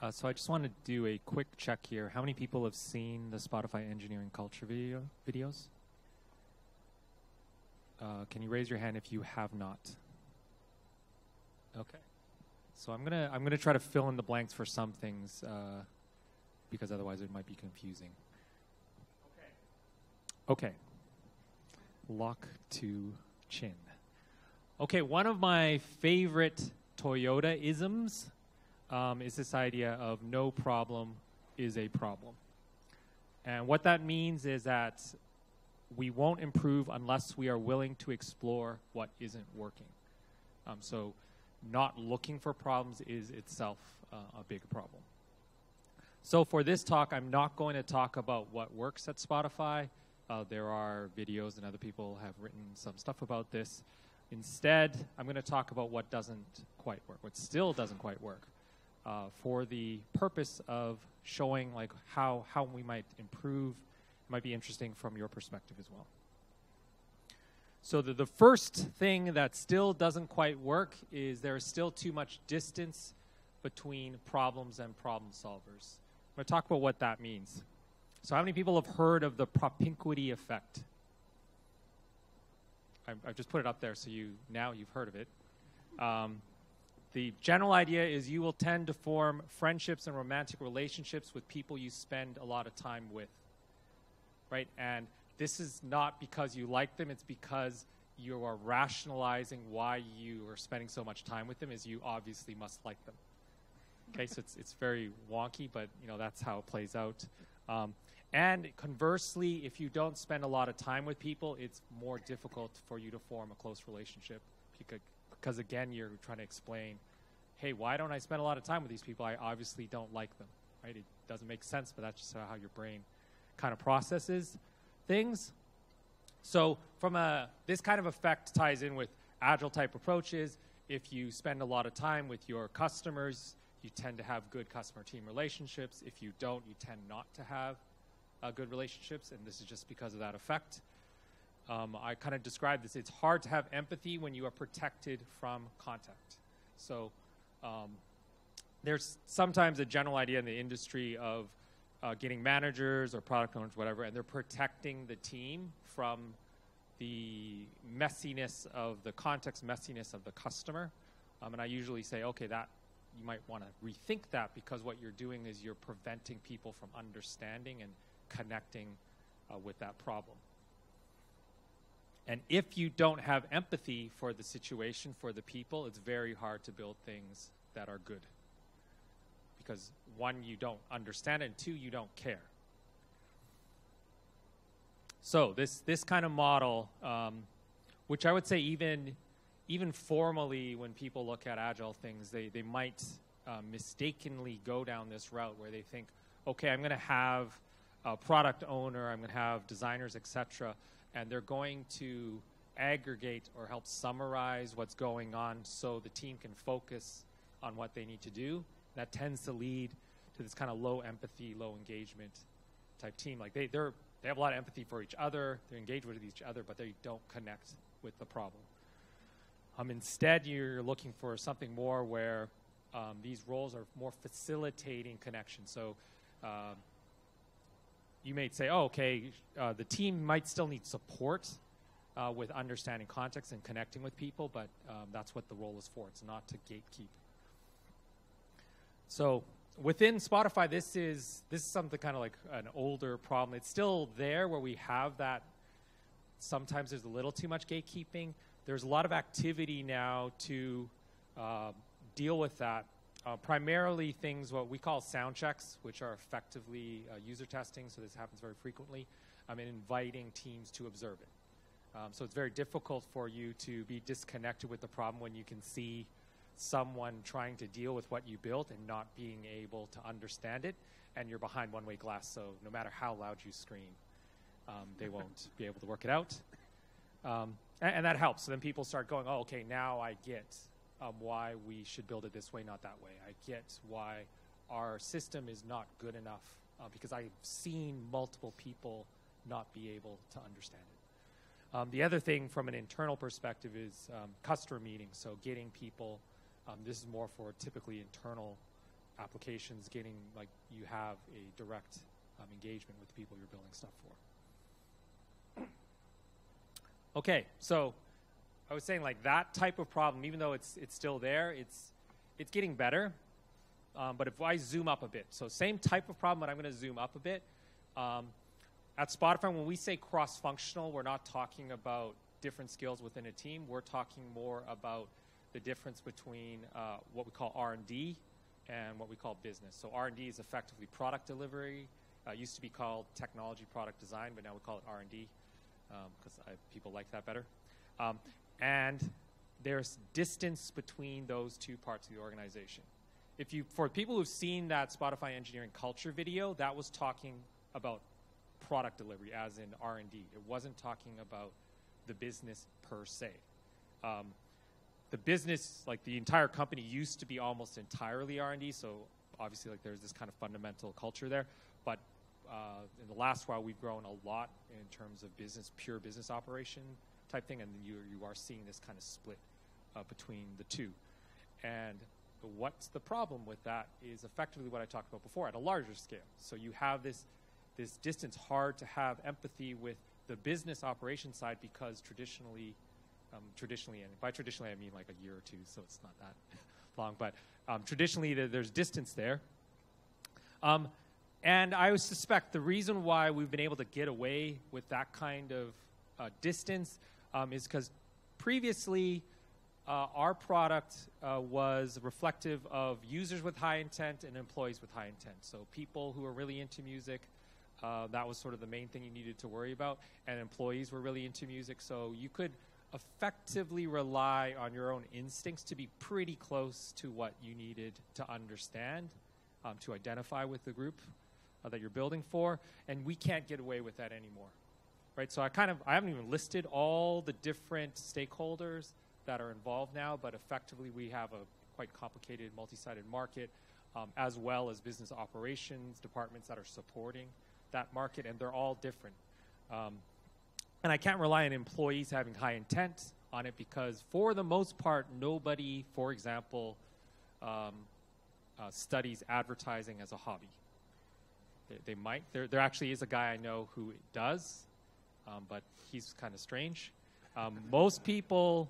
Uh, so I just want to do a quick check here. How many people have seen the Spotify engineering culture video videos? Uh, can you raise your hand if you have not? Okay. So I'm gonna I'm gonna try to fill in the blanks for some things uh, because otherwise it might be confusing. Okay. Okay. Lock to chin. Okay, one of my favorite Toyota isms um, is this idea of no problem is a problem. And what that means is that we won't improve unless we are willing to explore what isn't working. Um, so, not looking for problems is itself uh, a big problem. So, for this talk, I'm not going to talk about what works at Spotify. Uh, there are videos, and other people have written some stuff about this. Instead, I'm going to talk about what doesn't quite work, what still doesn't quite work, uh, for the purpose of showing like how how we might improve. It might be interesting from your perspective as well. So the, the first thing that still doesn't quite work is there is still too much distance between problems and problem solvers. I'm going to talk about what that means. So how many people have heard of the propinquity effect? I've, just put it up there so you now you've heard of it. Um, the general idea is you will tend to form friendships and romantic relationships with people you spend a lot of time with. Right? And this is not because you like them, it's because you are rationalizing why you are spending so much time with them is you obviously must like them. Okay, so it's, it's very wonky, but you know that's how it plays out. Um, and conversely, if you don't spend a lot of time with people, it's more difficult for you to form a close relationship because, because again, you're trying to explain, hey, why don't I spend a lot of time with these people? I obviously don't like them, right? It doesn't make sense, but that's just how your brain kind of processes things. So, from a this kind of effect ties in with agile type approaches. If you spend a lot of time with your customers, you tend to have good customer team relationships. If you don't, you tend not to have uh, good relationships, and this is just because of that effect. Um, I kind of described this. It's hard to have empathy when you are protected from contact. So um, there's sometimes a general idea in the industry of uh, getting managers or product owners, whatever, and they're protecting the team from the messiness of the context messiness of the customer. Um, and I usually say, okay, that you might want to rethink that because what you're doing is you're preventing people from understanding and connecting uh, with that problem. And if you don't have empathy for the situation, for the people, it's very hard to build things that are good. Because one, you don't understand and two, you don't care. So this this kind of model, um, which I would say even even formally, when people look at agile things, they they might uh, mistakenly go down this route where they think, okay, I'm going to have a product owner, I'm going to have designers, etc., and they're going to aggregate or help summarize what's going on so the team can focus on what they need to do. That tends to lead to this kind of low empathy, low engagement type team. Like they they're they have a lot of empathy for each other, they're engaged with each other, but they don't connect with the problem. Um, instead, you're looking for something more where um, these roles are more facilitating connection. So uh, you may say, oh, okay, uh, the team might still need support uh, with understanding context and connecting with people, but um, that's what the role is for. It's not to gatekeep. So within Spotify, this is this is something kind of like an older problem. It's still there where we have that. Sometimes there's a little too much gatekeeping. There's a lot of activity now to uh, deal with that uh, primarily things what we call sound checks, which are effectively uh, user testing, so this happens very frequently, um, and inviting teams to observe it. Um, so it's very difficult for you to be disconnected with the problem when you can see someone trying to deal with what you built and not being able to understand it, and you're behind one-way glass, so no matter how loud you scream, um, they won't be able to work it out. Um, and, and, that helps. So then people start going, oh, okay, now I get um, why we should build it this way, not that way. I get why our system is not good enough uh, because I've seen multiple people not be able to understand it. Um, the other thing from an internal perspective is um, customer meetings. So getting people, um, this is more for typically internal applications, getting like you have a direct um, engagement with the people you're building stuff for. Okay, so I was saying like that type of problem, even though it's it's still there, it's it's getting better. Um, but if I zoom up a bit, so same type of problem, but I'm going to zoom up a bit. Um, at Spotify, when we say cross-functional, we're not talking about different skills within a team. We're talking more about the difference between uh, what we call R&D and what we call business. So R&D is effectively product delivery. Uh, used to be called technology product design, but now we call it R&D because um, people like that better. Um, and there's distance between those two parts of the organization. If you, for people who've seen that Spotify engineering culture video, that was talking about product delivery, as in R&D. It wasn't talking about the business per se. Um, the business, like the entire company, used to be almost entirely R&D. So obviously, like there's this kind of fundamental culture there. But uh, in the last while, we've grown a lot in terms of business, pure business operation type thing, and you you are seeing this kind of split uh, between the two. And what's the problem with that is effectively what I talked about before at a larger scale. So you have this this distance hard to have empathy with the business operation side because traditionally, um, traditionally, and by traditionally I mean like a year or two, so it's not that long, but um, traditionally there's distance there. Um, and I suspect the reason why we've been able to get away with that kind of uh, distance um, is because previously uh, our product uh, was reflective of users with high intent and employees with high intent. So people who are really into music, uh, that was sort of the main thing you needed to worry about. And employees were really into music, so you could effectively rely on your own instincts to be pretty close to what you needed to understand, um, to identify with the group uh, that you're building for. And we can't get away with that anymore, right? So I kind of I haven't even listed all the different stakeholders that are involved now, but effectively we have a quite complicated multi-sided market, um, as well as business operations departments that are supporting that market, and they're all different. Um, and I can't rely on employees having high intent on it because, for the most part, nobody, for example, um, uh, studies advertising as a hobby. They, they, might. There, there actually is a guy I know who does, um, but he's kind of strange. Um, most people,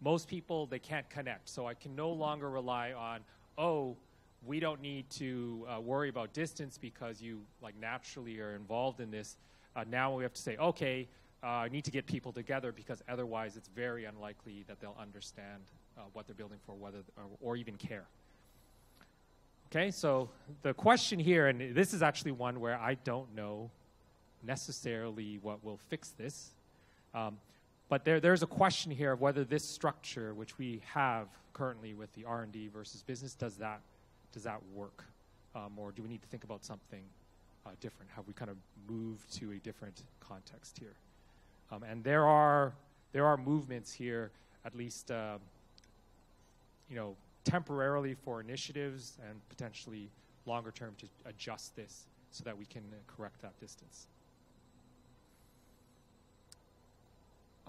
most people, they can't connect. So I can no longer rely on, oh, we don't need to uh, worry about distance because you like naturally are involved in this. Uh, now we have to say, okay, uh, I need to get people together because otherwise it's very unlikely that they'll understand uh, what they're building for, whether or, or, even care. Okay, so the question here, and this is actually one where I don't know necessarily what will fix this, um, but there, there's a question here of whether this structure, which we have currently with the R&D versus business, does that does that work? Um, or do we need to think about something uh, different? Have we kind of moved to a different context here? Um, and there are there are movements here, at least uh, you know, temporarily for initiatives and potentially longer term to adjust this so that we can correct that distance.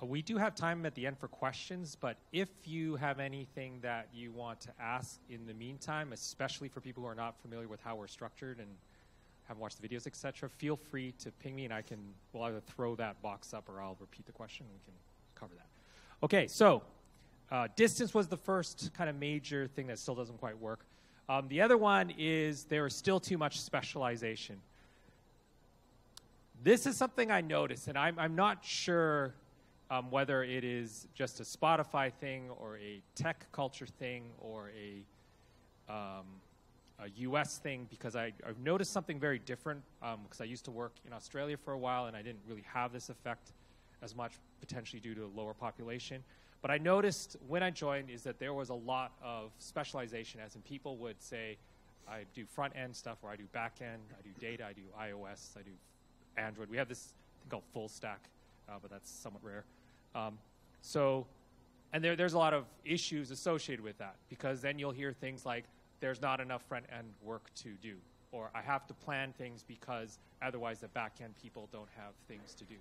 We do have time at the end for questions, but if you have anything that you want to ask in the meantime, especially for people who are not familiar with how we're structured and haven't watched the videos, etc., feel free to ping me and I can, we'll either throw that box up or I'll repeat the question and we can cover that. Okay, so uh, distance was the first kind of major thing that still doesn't quite work. Um, the other one is there is still too much specialization. This is something I noticed, and I'm, I'm not sure um, whether it is just a Spotify thing or a tech culture thing or a, um, a US thing, because I, have noticed something very different because um, I used to work in Australia for a while and I didn't really have this effect as much, potentially due to a lower population. But I noticed when I joined is that there was a lot of specialization, as in people would say, I do front end stuff, or I do back end, I do data, I do iOS, I do Android. We have this thing called full stack, uh, but that's somewhat rare. Um, so, and there, there's a lot of issues associated with that because then you'll hear things like, there's not enough front end work to do, or I have to plan things because otherwise the back end people don't have things to do.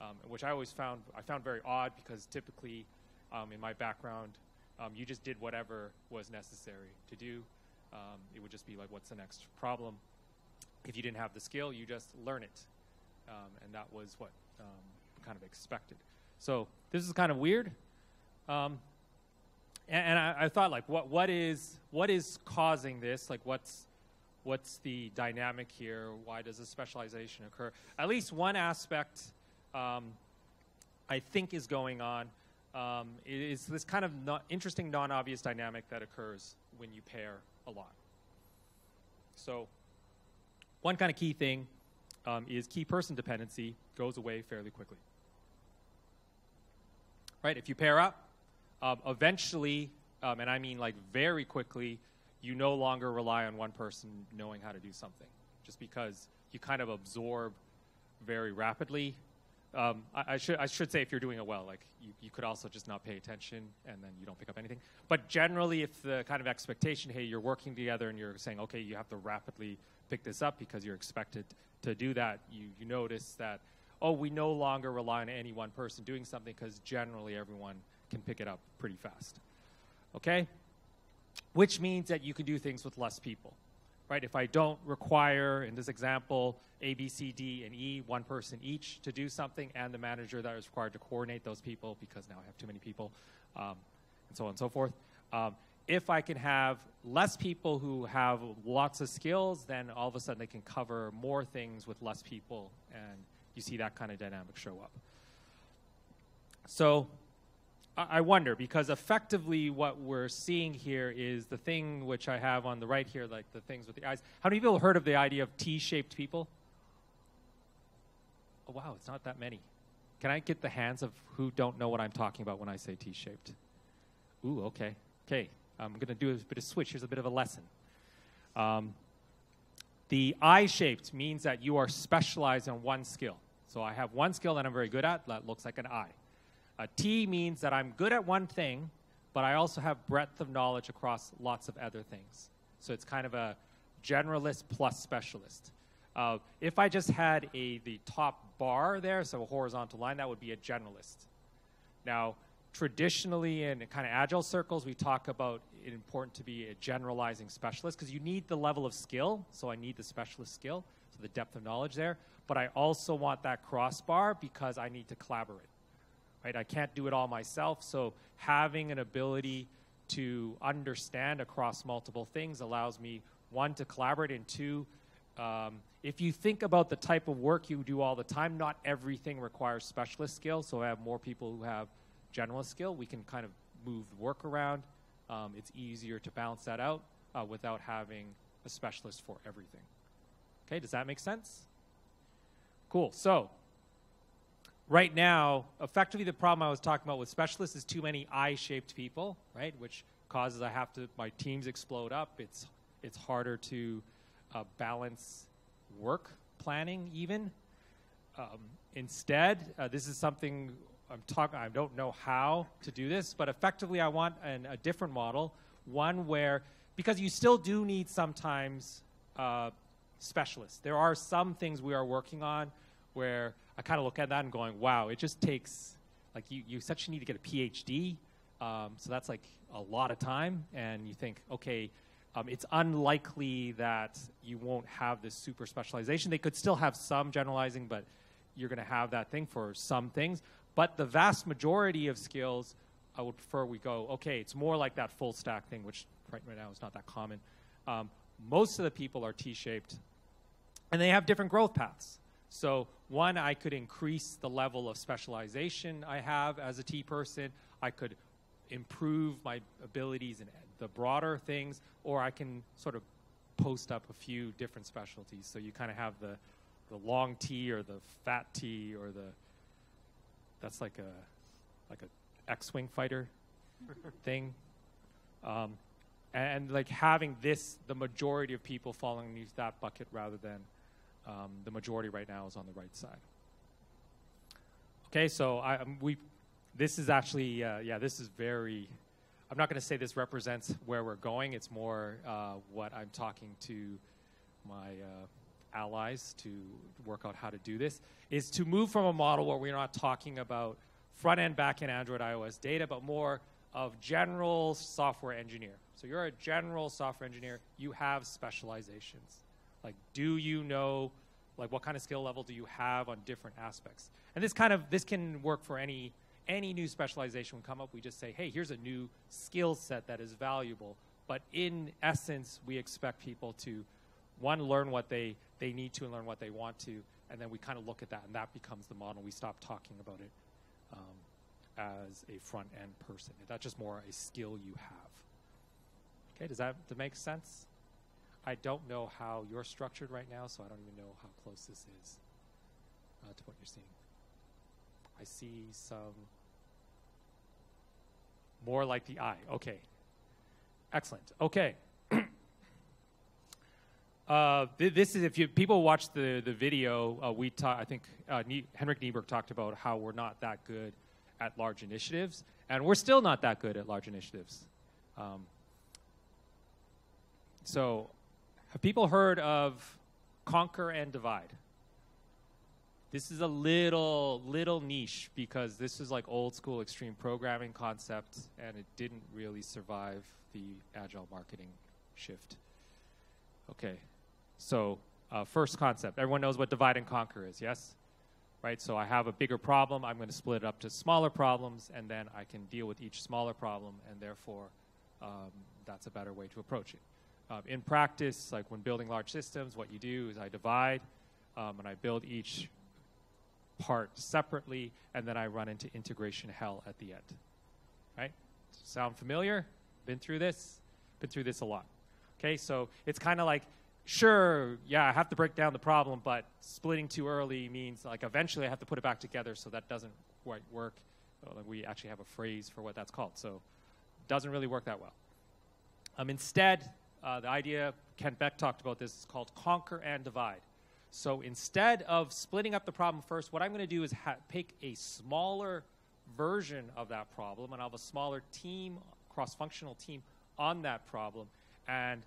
Um, which I always found I found very odd because typically, um, in my background, um, you just did whatever was necessary to do. Um, it would just be like, what's the next problem? If you didn't have the skill, you just learn it. Um, and that was what kind of expected. So this is kind of weird. Um, and, and I, I, thought, like, what, what, is, what is causing this? Like, what's, what's the dynamic here? Why does a specialization occur? At least one aspect um, I think is going on um, is this kind of interesting non-obvious dynamic that occurs when you pair a lot. So one kind of key thing um, is key person dependency goes away fairly quickly. Right? If you pair up, um, eventually, um, and I mean like very quickly, you no longer rely on one person knowing how to do something, just because you kind of absorb very rapidly um, I, I, should, I should say if you're doing it well, like you, you could also just not pay attention and then you don't pick up anything. But generally, if the kind of expectation, hey, you're working together and you're saying, okay, you have to rapidly pick this up because you're expected to do that, you, you notice that, oh, we no longer rely on any one person doing something because generally everyone can pick it up pretty fast. Okay? Which means that you can do things with less people right? If I don't require, in this example, A, B, C, D, and E, one person each to do something, and the manager that is required to coordinate those people because now I have too many people, um, and so on and so forth. Um, if I can have less people who have lots of skills, then all of a sudden they can cover more things with less people, and you see that kind of dynamic show up. So I wonder because effectively what we're seeing here is the thing which I have on the right here, like the things with the eyes. How many people heard of the idea of T-shaped people? Oh, wow, it's not that many. Can I get the hands of who don't know what I'm talking about when I say T-shaped? Ooh, okay. Okay, I'm going to do a bit of switch. Here's a bit of a lesson. Um, the I-shaped means that you are specialized in one skill. So I have one skill that I'm very good at that looks like an I. A T means that I'm good at one thing, but I also have breadth of knowledge across lots of other things. So it's kind of a generalist plus specialist. Uh, if I just had a the top bar there, so a horizontal line, that would be a generalist. Now, traditionally in kind of agile circles, we talk about it important to be a generalizing specialist because you need the level of skill. So I need the specialist skill, so the depth of knowledge there. But I also want that crossbar because I need to collaborate right? I can't do it all myself, so having an ability to understand across multiple things allows me, one, to collaborate, and two, um, if you think about the type of work you do all the time, not everything requires specialist skill, so I have more people who have generalist skill. We can kind of move work around. Um, it's easier to balance that out uh, without having a specialist for everything. Okay, does that make sense? Cool. So right now, effectively the problem I was talking about with specialists is too many I-shaped people, right? Which causes I have to, my teams explode up. It's, it's harder to uh, balance work planning even. Um, instead, uh, this is something I'm talking, I don't know how to do this, but effectively I want an, a different model, one where, because you still do need sometimes uh, specialists. There are some things we are working on where I kind of look at that and going, wow, it just takes, like, you, you essentially need to get a PhD. Um, so that's like a lot of time. And you think, okay, um, it's unlikely that you won't have this super specialization. They could still have some generalizing, but you're going to have that thing for some things. But the vast majority of skills, I would prefer we go, okay, it's more like that full stack thing, which right, right now is not that common. Um, most of the people are T-shaped, and they have different growth paths. So one, I could increase the level of specialization I have as a T person. I could improve my abilities in the broader things, or I can sort of post up a few different specialties. So you kind of have the, the long T or the fat T or the, that's like a, like a X-Wing fighter thing. Um, and, and like having this, the majority of people falling underneath that bucket rather than um, the majority right now is on the right side. Okay, so I, um, we, this is actually, uh, yeah, this is very, I'm not going to say this represents where we're going. It's more uh, what I'm talking to my uh, allies to work out how to do this, is to move from a model where we're not talking about front end, back end, Android, iOS data, but more of general software engineer. So you're a general software engineer. You have specializations. Like, do you know, like, what kind of skill level do you have on different aspects? And this kind of this can work for any any new specialization would come up. We just say, hey, here's a new skill set that is valuable. But in essence, we expect people to one learn what they they need to and learn what they want to, and then we kind of look at that, and that becomes the model. We stop talking about it um, as a front end person. That's just more a skill you have. Okay, does that, does that make sense? I don't know how you're structured right now, so I don't even know how close this is uh, to what you're seeing. I see some more like the eye. Okay. Excellent. Okay. uh, th- this is if you people watch the the video. Uh, we talk, I think uh, ne- Henrik Kniberg talked about how we're not that good at large initiatives, and we're still not that good at large initiatives. Um, so, have people heard of conquer and divide? This is a little little niche because this is like old school extreme programming concept, and it didn't really survive the agile marketing shift. Okay, so uh, first concept. Everyone knows what divide and conquer is, yes? Right. So I have a bigger problem. I'm going to split it up to smaller problems, and then I can deal with each smaller problem, and therefore, um, that's a better way to approach it. Um, in practice, like when building large systems, what you do is I divide um, and I build each part separately, and then I run into integration hell at the end. Right? Sound familiar? Been through this? Been through this a lot. Okay, so it's kind of like, sure, yeah, I have to break down the problem, but splitting too early means like eventually I have to put it back together, so that doesn't quite work. we actually have a phrase for what that's called, so doesn't really work that well. Um, instead, uh, the idea, Kent Beck talked about this, is called conquer and divide. So instead of splitting up the problem first, what I'm going to do is pick a smaller version of that problem, and I'll have a smaller team, cross functional team on that problem. And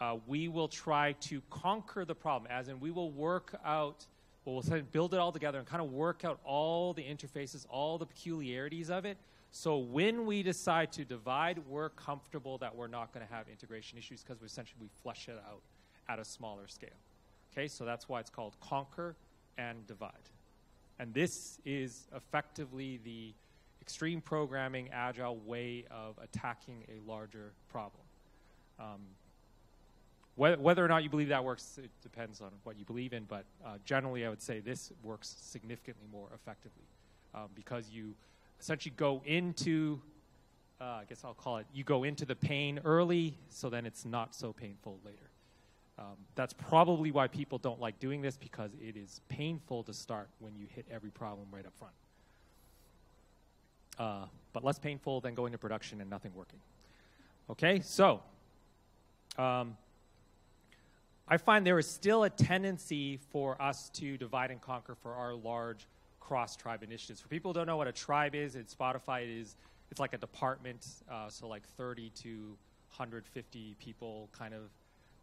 uh, we will try to conquer the problem, as in we will work out, we'll build it all together and kind of work out all the interfaces, all the peculiarities of it, so when we decide to divide, we're comfortable that we're not going to have integration issues because we essentially we flesh it out at a smaller scale. Okay, so that's why it's called conquer and divide. And this is effectively the extreme programming agile way of attacking a larger problem. Um, whether, whether, or not you believe that works, it depends on what you believe in, but uh, generally I would say this works significantly more effectively um, because you essentially go into, uh, I guess I'll call it, you go into the pain early, so then it's not so painful later. Um, that's probably why people don't like doing this because it is painful to start when you hit every problem right up front. Uh, but less painful than going to production and nothing working. Okay, so um, I find there is still a tendency for us to divide and conquer for our large cross tribe initiatives. For people who don't know what a tribe is, in Spotify it is it's like a department, uh, so like 30 to 150 people kind of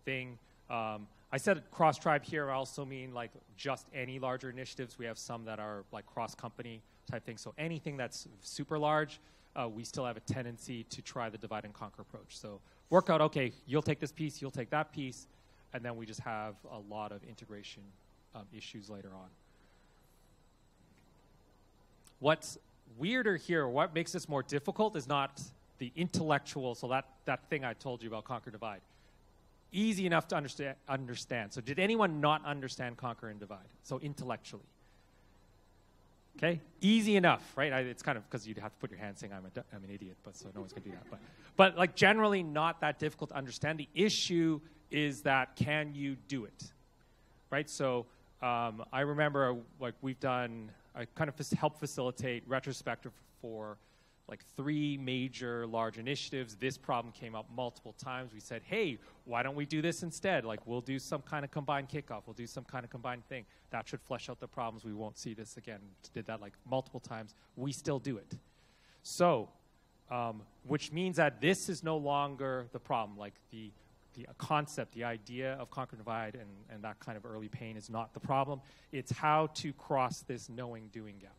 thing. Um, I said cross tribe here. I also mean like just any larger initiatives. We have some that are like cross company type things. So anything that's super large, uh, we still have a tendency to try the divide and conquer approach. So work out, okay, you'll take this piece, you'll take that piece, and then we just have a lot of integration um, issues later on. What's weirder here, what makes this more difficult, is not the intellectual, so that, that thing I told you about Conquer Divide. Easy enough to understand, understand. So, did anyone not understand Conquer and Divide? So, intellectually. Okay, easy enough, right? I, it's kind of because you'd have to put your hand saying I'm, a, I'm an idiot, but so no one's gonna do that. But, but like generally not that difficult to understand. The issue is that can you do it, right? So um, I remember like we've done I kind of help facilitate retrospective for like three major large initiatives. This problem came up multiple times. We said, hey, why don't we do this instead? Like, we'll do some kind of combined kickoff. We'll do some kind of combined thing. That should flesh out the problems. We won't see this again. Did that like multiple times. We still do it. So, um, which means that this is no longer the problem. Like, the the concept, the idea of conquer and divide and, and that kind of early pain is not the problem. It's how to cross this knowing doing gap.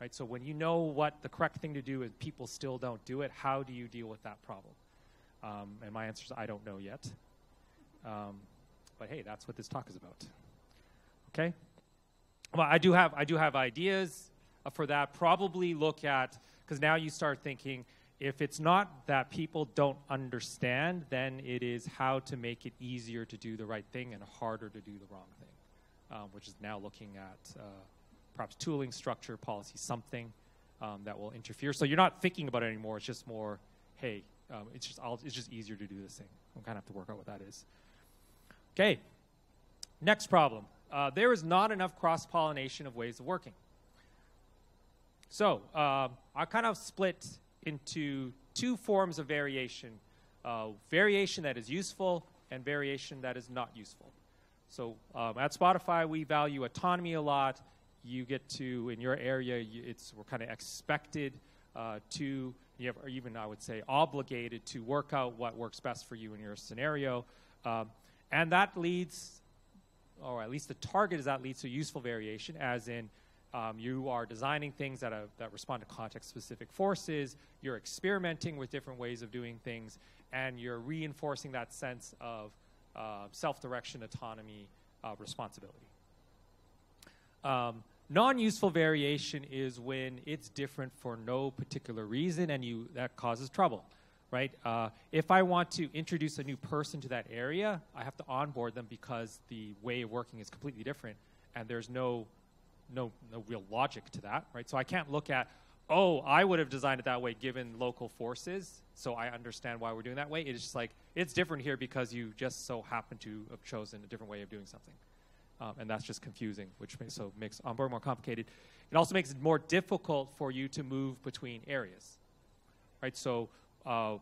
right? So when you know what the correct thing to do and people still don't do it, how do you deal with that problem? Um, and my answer is I don't know yet. Um, but hey, that's what this talk is about. Okay. Well, I do have I do have ideas uh, for that. Probably look at because now you start thinking if it's not that people don't understand, then it is how to make it easier to do the right thing and harder to do the wrong thing, um, which is now looking at uh, perhaps tooling, structure, policy, something um, that will interfere. So you're not thinking about it anymore. It's just more, hey, um, it's just I'll, it's just easier to do this thing. We kind of have to work out what that is. Okay. Next problem. Uh, there is not enough cross pollination of ways of working. So uh, I kind of split into two forms of variation uh, variation that is useful and variation that is not useful. So um, at Spotify, we value autonomy a lot. You get to, in your area, you, it's, we're kind of expected uh, to, you have, or even I would say obligated to work out what works best for you in your scenario. Um, and that leads, or at least the target is that leads to useful variation, as in um, you are designing things that, that respond to context-specific forces. You're experimenting with different ways of doing things, and you're reinforcing that sense of uh, self-direction, autonomy, uh, responsibility. Um, non-useful variation is when it's different for no particular reason, and you that causes trouble, right? Uh, if I want to introduce a new person to that area, I have to onboard them because the way of working is completely different, and there's no no, no real logic to that, right? So I can't look at, oh, I would have designed it that way given local forces, so I understand why we're doing that way. It's just like, it's different here because you just so happen to have chosen a different way of doing something. Um, and that's just confusing, which so makes onboarding more complicated. It also makes it more difficult for you to move between areas, right? So uh,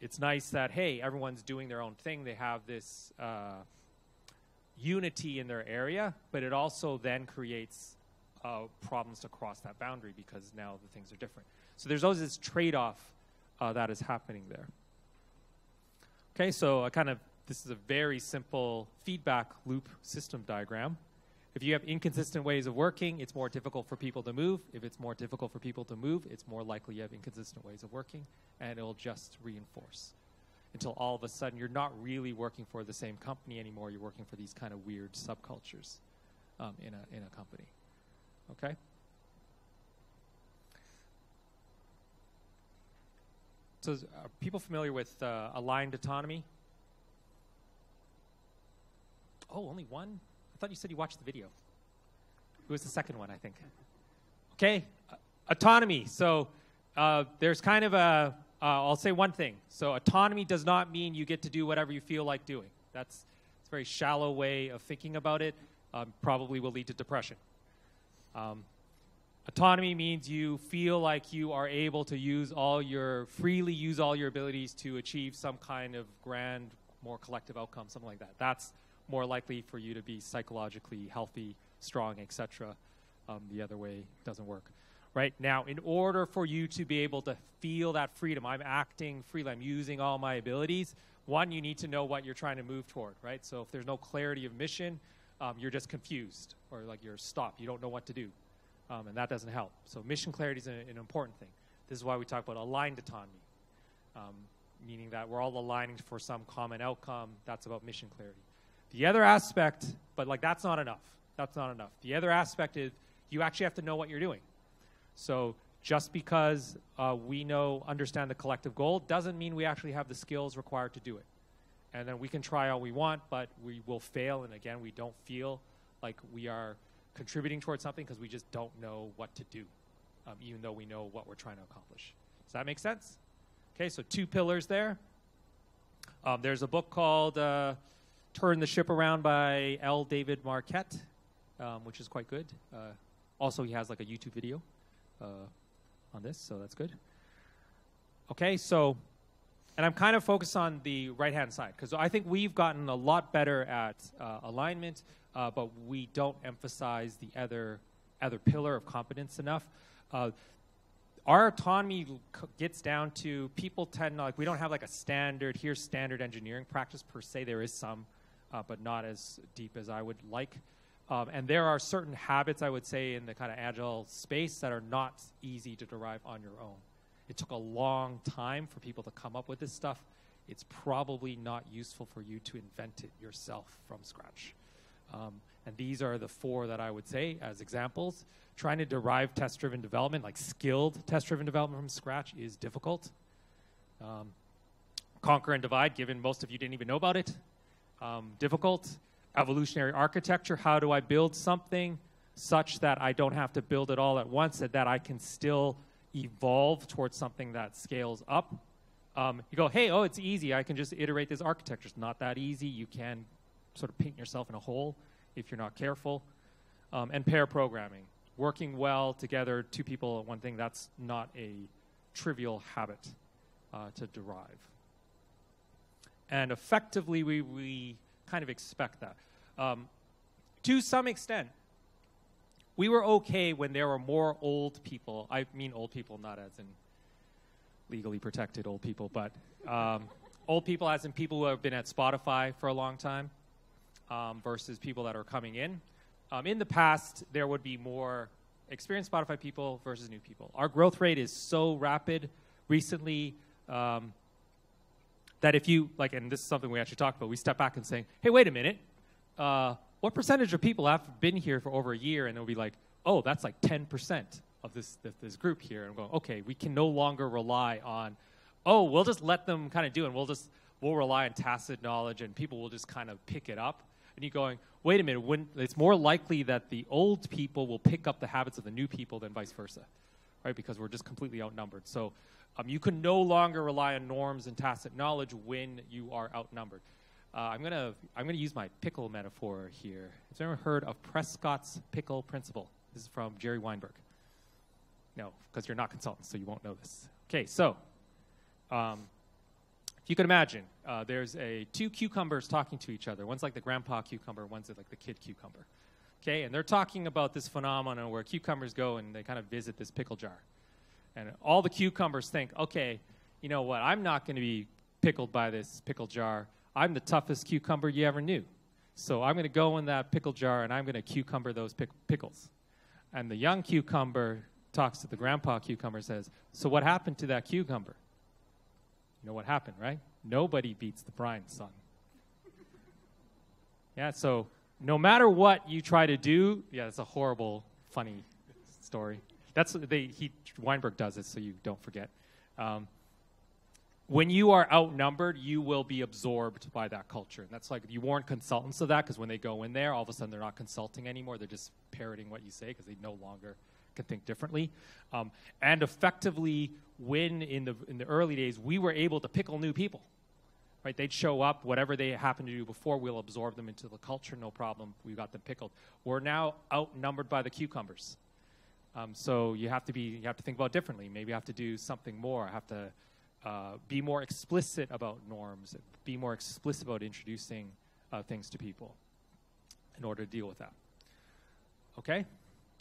it's nice that, hey, everyone's doing their own thing. They have this uh, unity in their area, but it also then creates uh, problems to cross that boundary because now the things are different. So there's always this trade-off uh, that is happening there. Okay, so I kind of this is a very simple feedback loop system diagram. If you have inconsistent ways of working, it's more difficult for people to move. If it's more difficult for people to move, it's more likely you have inconsistent ways of working, and it'll just reinforce until all of a sudden you're not really working for the same company anymore. You're working for these kind of weird subcultures um, in, a, in a company. Okay? So, are people familiar with uh, aligned autonomy? Oh, only one? I thought you said you watched the video. Who was the second one, I think? Okay, autonomy. So, uh, there's kind of a uh, I'll say one thing. So autonomy does not mean you get to do whatever you feel like doing. That's, a very shallow way of thinking about it. Um, probably will lead to depression. Um, autonomy means you feel like you are able to use all your freely use all your abilities to achieve some kind of grand, more collective outcome, something like that. That's more likely for you to be psychologically healthy, strong, etc. Um, the other way doesn't work right? Now, in order for you to be able to feel that freedom, I'm acting freely, I'm using all my abilities. One, you need to know what you're trying to move toward, right? So if there's no clarity of mission, um, you're just confused or like you're stopped. You don't know what to do. Um, and that doesn't help. So mission clarity is an, an, important thing. This is why we talk about aligned autonomy, um, meaning that we're all aligning for some common outcome. That's about mission clarity. The other aspect, but like that's not enough. That's not enough. The other aspect is you actually have to know what you're doing. So just because uh, we know, understand the collective goal, doesn't mean we actually have the skills required to do it. And then we can try all we want, but we will fail. And again, we don't feel like we are contributing towards something because we just don't know what to do, um, even though we know what we're trying to accomplish. Does that make sense? Okay, so two pillars there. Um, there's a book called uh, Turn the Ship Around by L. David Marquet, um, which is quite good. Uh, also, he has like a YouTube video on this, so that's good. Okay, so, and I'm kind of focused on the right-hand side because I think we've gotten a lot better at uh, alignment, uh, but we don't emphasize the other other pillar of competence enough. Uh, our autonomy gets down to people tend to, like we don't have like a standard here's standard engineering practice per se. There is some, uh, but not as deep as I would like. Um, and there are certain habits, I would say, in the kind of agile space that are not easy to derive on your own. It took a long time for people to come up with this stuff. It's probably not useful for you to invent it yourself from scratch. Um, and these are the four that I would say as examples. Trying to derive test driven development, like skilled test driven development from scratch, is difficult. Um, conquer and divide, given most of you didn't even know about it, um, difficult. Evolutionary architecture, how do I build something such that I don't have to build it all at once and that I can still evolve towards something that scales up? Um, you go, hey, oh, it's easy. I can just iterate this architecture. It's not that easy. You can sort of paint yourself in a hole if you're not careful. Um, and pair programming, working well together, two people one thing, that's not a trivial habit uh, to derive. And effectively, we, we kind of expect that. Um, to some extent, we were okay when there were more old people. I mean old people, not as in legally protected old people, but um, old people as in people who have been at Spotify for a long time um, versus people that are coming in. Um, in the past, there would be more experienced Spotify people versus new people. Our growth rate is so rapid recently um, that if you, like, and this is something we actually talked about, we step back and say, hey, wait a minute, uh, what percentage of people have been here for over a year? And they'll be like, oh, that's like 10% of this, this, group here. And going, okay, we can no longer rely on, oh, we'll just let them kind of do. And we'll just, we'll rely on tacit knowledge and people will just kind of pick it up and you're going, wait a minute, when, it's more likely that the old people will pick up the habits of the new people than vice versa, right? Because we're just completely outnumbered. So um, you can no longer rely on norms and tacit knowledge when you are outnumbered. Uh, I'm gonna I'm gonna use my pickle metaphor here. Has anyone heard of Prescott's pickle principle? This is from Jerry Weinberg. No, because you're not consultants, so you won't know this. Okay, so um, if you can imagine, uh, there's a two cucumbers talking to each other. One's like the grandpa cucumber, one's like the kid cucumber. Okay, and they're talking about this phenomenon where cucumbers go and they kind of visit this pickle jar. And all the cucumbers think, okay, you know what, I'm not going to be pickled by this pickle jar. I'm the toughest cucumber you ever knew. So I'm going to go in that pickle jar and I'm going to cucumber those pick- pickles. And the young cucumber talks to the grandpa cucumber says, So what happened to that cucumber? You know what happened, right? Nobody beats the brine, son. Yeah, so no matter what you try to do, yeah, it's a horrible, funny story. That's they he Weinberg does it, so you don't forget. Um, when you are outnumbered, you will be absorbed by that culture. And that's like you weren't consultants of that because when they go in there, all of a sudden they're not consulting anymore. They're just parroting what you say because they no longer can think differently. Um, and effectively, when in the, in the early days, we were able to pickle new people. Right? They'd show up, whatever they happened to do before, we'll absorb them into the culture, no problem. We got them pickled. We're now outnumbered by the cucumbers. Um, so you have to be, you have to think about differently. Maybe you have to do something more. I have to uh, be more explicit about norms, be more explicit about introducing uh, things to people in order to deal with that. Okay?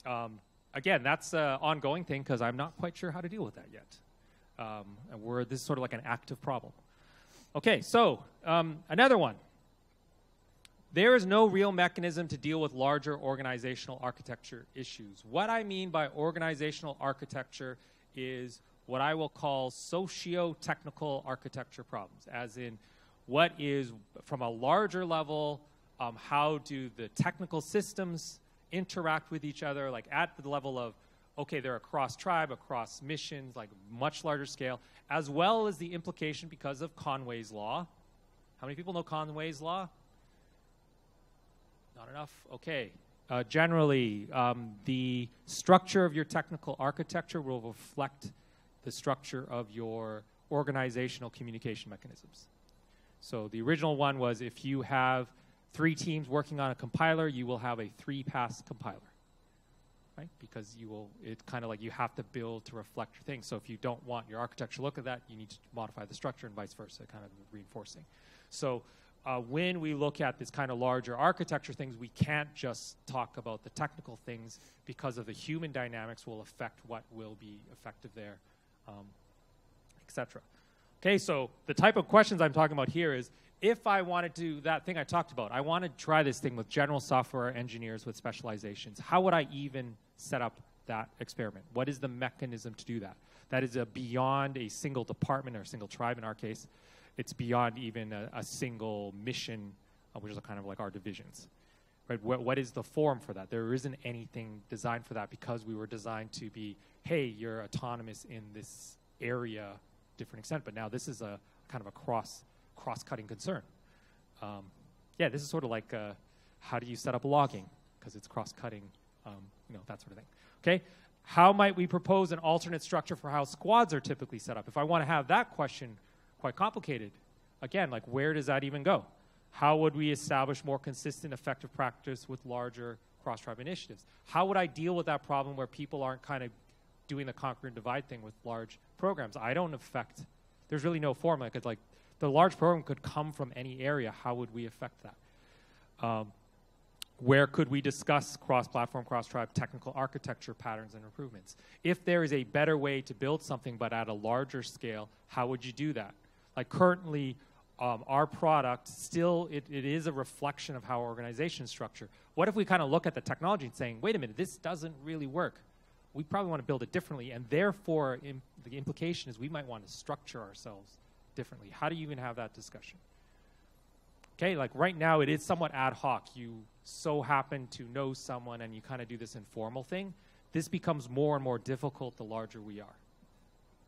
Um, again, that's an ongoing thing because I'm not quite sure how to deal with that yet. Um, and we're, this is sort of like an active problem. Okay, so um, another one. There is no real mechanism to deal with larger organizational architecture issues. What I mean by organizational architecture is what I will call socio technical architecture problems, as in, what is, from a larger level, um, how do the technical systems interact with each other, like at the level of, okay, they're across tribe, across missions, like much larger scale, as well as the implication because of Conway's Law. How many people know Conway's Law? Not enough? Okay. Uh, generally, um, the structure of your technical architecture will reflect the structure of your organizational communication mechanisms. So the original one was if you have three teams working on a compiler, you will have a three-pass compiler, right? Because you will, it's kind of like you have to build to reflect your thing. So if you don't want your architecture to look at that, you need to modify the structure and vice versa, kind of reinforcing. So uh, when we look at this kind of larger architecture things, we can't just talk about the technical things because of the human dynamics will affect what will be effective there, um, etc. Okay, so the type of questions I'm talking about here is if I wanted to do that thing I talked about, I want to try this thing with general software engineers with specializations. How would I even set up that experiment? What is the mechanism to do that? That is a beyond a single department or a single tribe in our case. It's beyond even a, a single mission, uh, which is kind of like our divisions. Right? What, what is the form for that? There isn't anything designed for that because we were designed to be, hey, you're autonomous in this area, different extent. But now this is a kind of a cross cross-cutting concern. Um, yeah, this is sort of like uh, how do you set up logging because it's cross-cutting, um, you know, that sort of thing. Okay, how might we propose an alternate structure for how squads are typically set up? If I want to have that question quite complicated, again, like where does that even go? How would we establish more consistent, effective practice with larger cross-tribe initiatives? How would I deal with that problem where people aren't kind of doing the conquer and divide thing with large programs? I don't affect. There's really no formula because like the large program could come from any area. How would we affect that? Um, where could we discuss cross-platform, cross-tribe technical architecture patterns and improvements? If there is a better way to build something but at a larger scale, how would you do that? Like currently, um, our product still, it, it is a reflection of how our organization structure. What if we kind of look at the technology and saying, wait a minute, this doesn't really work. We probably want to build it differently, and therefore Im the implication is we might want to structure ourselves differently. How do you even have that discussion? Okay, like right now it is somewhat ad hoc. You so happen to know someone and you kind of do this informal thing. This becomes more and more difficult the larger we are.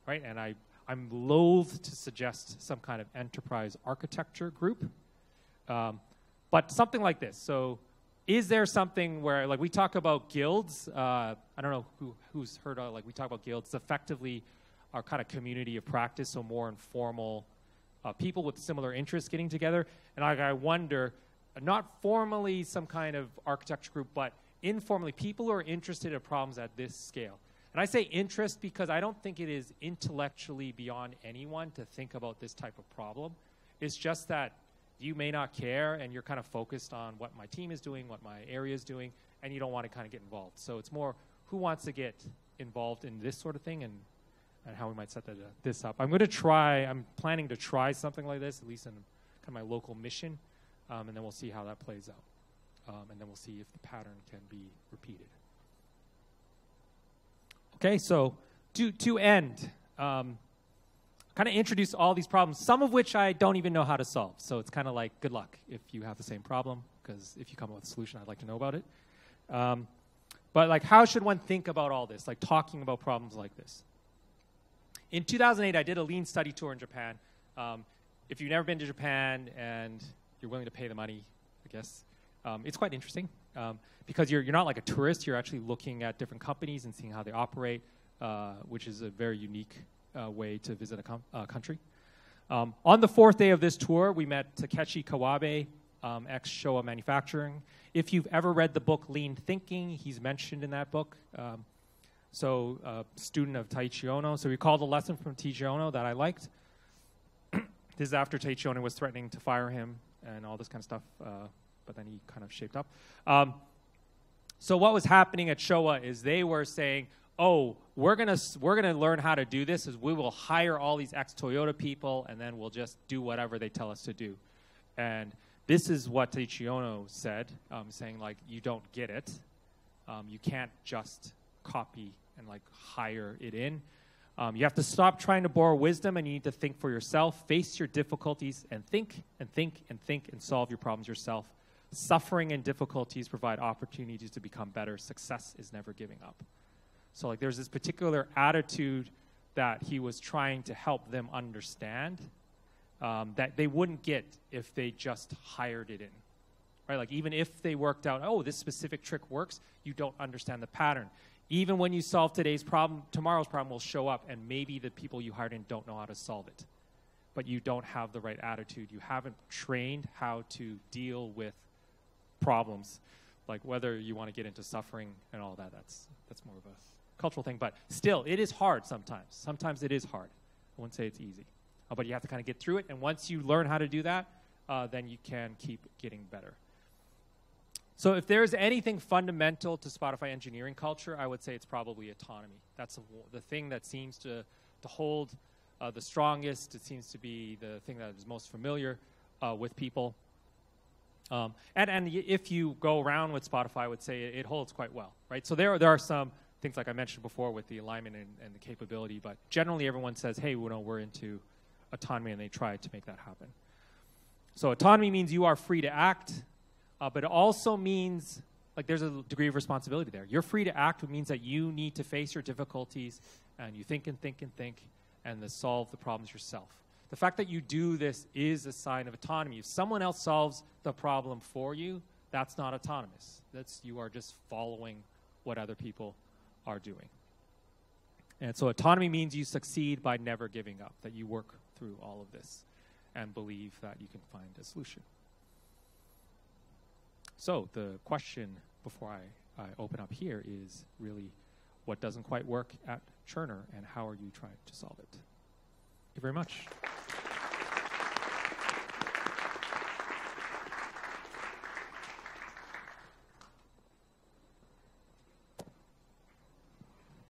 Right? And I, I'm loath to suggest some kind of enterprise architecture group. Um, but something like this. So is there something where like we talk about guilds uh, i don't know who, who's heard of like we talk about guilds effectively our kind of community of practice so more informal uh, people with similar interests getting together. And I, I wonder, not formally some kind of architecture group, but informally, people who are interested in problems at this scale. And I say interest because I don't think it is intellectually beyond anyone to think about this type of problem. It's just that you may not care and you're kind of focused on what my team is doing, what my area is doing, and you don't want to kind of get involved. So it's more who wants to get involved in this sort of thing and and how we might set that, uh, this up. I'm going to try, I'm planning to try something like this, at least in kind of my local mission, um, and then we'll see how that plays out. Um, and then we'll see if the pattern can be repeated. Okay, so to, to end, um, kind of introduce all these problems, some of which I don't even know how to solve. So it's kind of like good luck if you have the same problem, because if you come up with a solution, I'd like to know about it. Um, but like, how should one think about all this? Like talking about problems like this in 2008, I did a lean study tour in Japan. Um, if you've never been to Japan and you're willing to pay the money, I guess, um, it's quite interesting um, because you're, you're not like a tourist. You're actually looking at different companies and seeing how they operate, uh, which is a very unique uh, way to visit a com- uh, country. Um, on the fourth day of this tour, we met Takeshi Kawabe, um, ex Showa Manufacturing. If you've ever read the book Lean Thinking, he's mentioned in that book. Um, so uh, student of Taiichi Ohno. So recalled a lesson from Taiichi Ohno that I liked. this is after Taiichi Ohno was threatening to fire him and all this kind of stuff, uh, but then he kind of shaped up. Um, so what was happening at Showa is they were saying, "Oh, we're gonna we're gonna learn how to do this. Is we will hire all these ex Toyota people, and then we'll just do whatever they tell us to do." And this is what Taiichi said, um, saying like, "You don't get it. Um, you can't just copy and like hire it in. Um, you have to stop trying to borrow wisdom and you need to think for yourself. Face your difficulties and think and think and think and solve your problems yourself. Suffering and difficulties provide opportunities to become better. Success is never giving up. So, like, there's this particular attitude that he was trying to help them understand um, that they wouldn't get if they just hired it in. Right? Like, even if they worked out, oh, this specific trick works, you don't understand the pattern. Even when you solve today's problem, tomorrow's problem will show up, and maybe the people you hired in don't know how to solve it. But you don't have the right attitude. You haven't trained how to deal with problems, like whether you want to get into suffering and all that. That's that's more of a cultural thing. But still, it is hard sometimes. Sometimes it is hard. I wouldn't say it's easy, uh, but you have to kind of get through it. And once you learn how to do that, uh, then you can keep getting better. So if there's anything fundamental to Spotify engineering culture, I would say it's probably autonomy. That's the thing that seems to, to hold uh, the strongest. It seems to be the thing that is most familiar uh, with people. Um, and and if you go around with Spotify, I would say it, holds quite well, right? So there, there are some things like I mentioned before with the alignment and, and the capability, but generally everyone says, hey, you know, we're into autonomy, and they try to make that happen. So autonomy means you are free to act, uh, but it also means like there's a degree of responsibility there. You're free to act, which means that you need to face your difficulties, and you think and think and think, and to solve the problems yourself. The fact that you do this is a sign of autonomy. If someone else solves the problem for you, that's not autonomous. That's you are just following what other people are doing. And so autonomy means you succeed by never giving up, that you work through all of this and believe that you can find a solution. So the question before I, I open up here is really what doesn't quite work at Cerner and how are you trying to solve it? You very much.